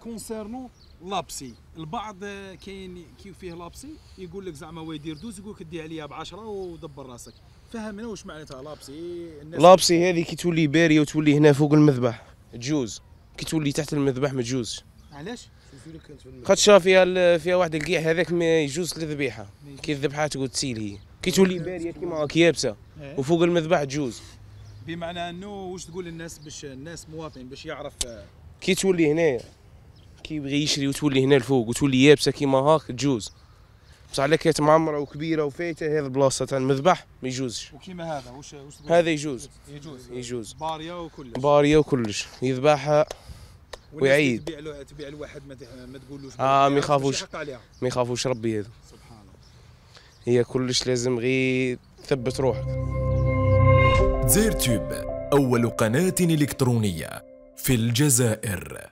كونسيرنو لابسي. البعض كاين كي فيه لابسي يقول لك زعما هو يدير دوز يقول لك دي عليا ب 10 ودبر راسك. فهمنا واش معناتها لابسي؟ الناس لابسي هذه كي تولي باريه وتولي هنا فوق المذبح تجوز. كي تولي تحت المذبح ما تجوز علاش؟ خاطش فيها فيها واحد القيع هذاك ما يجوز للذبيحة. كي الذبحة تقول تسيل هي. كي تولي باريه كيما هاك يابسة. إيه. وفوق المذبح تجوز. بمعنى أنه واش تقول للناس باش الناس مواطن باش يعرف؟ كي تولي هنايا. كي يبغي يشري وتولي هنا الفوق وتولي يابسة كيما هاك تجوز. بصح على كانت معمرة وكبيرة وفايتة هذا بلاصة تاع المذبح ما يجوزش. وكيما هذا واش هذا يجوز. يجوز. يجوز. باريه وكلش. باريه وكلش. يذبحها ويعيد. تبيع له تبيع لواحد ما, تقولوش آه، ما يخافوش. ما يخافوش ربي هذا. سبحان الله. هي كلش لازم غير تثبت روحك. زير تيوب أول قناة إلكترونية في الجزائر.